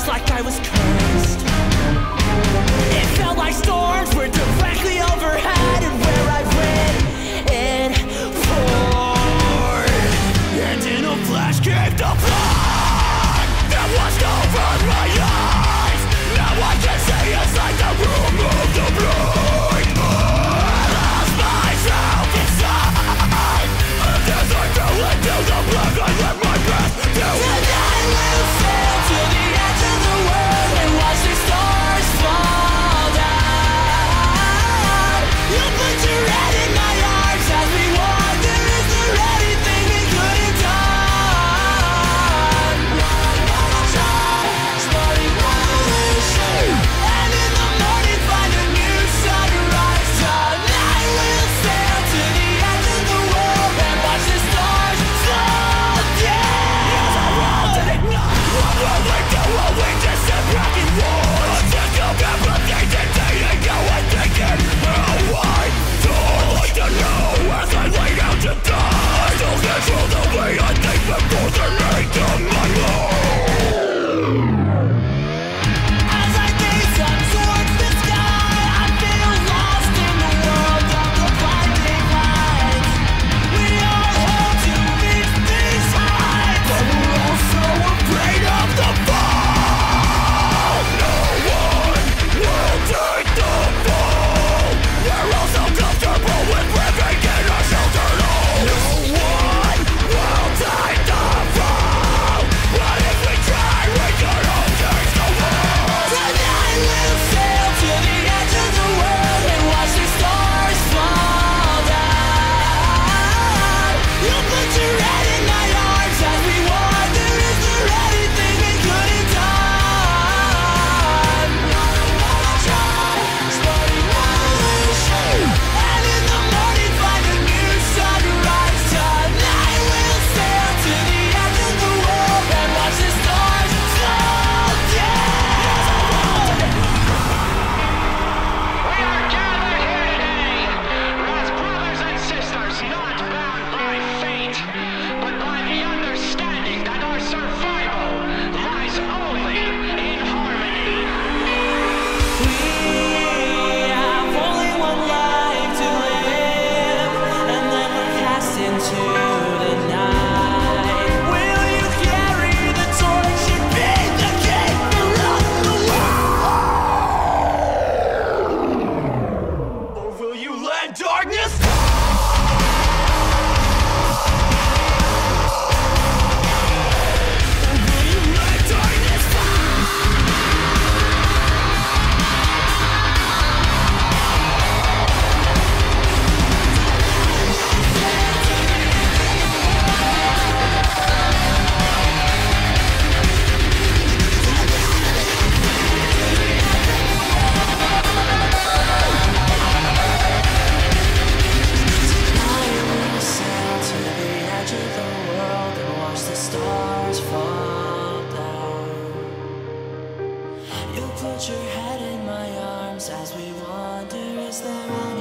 was like I was cursed. It felt like storms were directly overhead and where I went, it poured. And in a flash came the flood that washed over my eyes. Now I can see inside the room of the blue. Get in my night into Put your head in my arms as we wander. Is there any?